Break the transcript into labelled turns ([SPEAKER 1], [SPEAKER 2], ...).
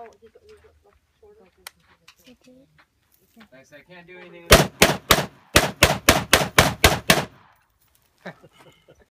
[SPEAKER 1] Oh, he got, he got like shorter.
[SPEAKER 2] Thanks, I can't do anything.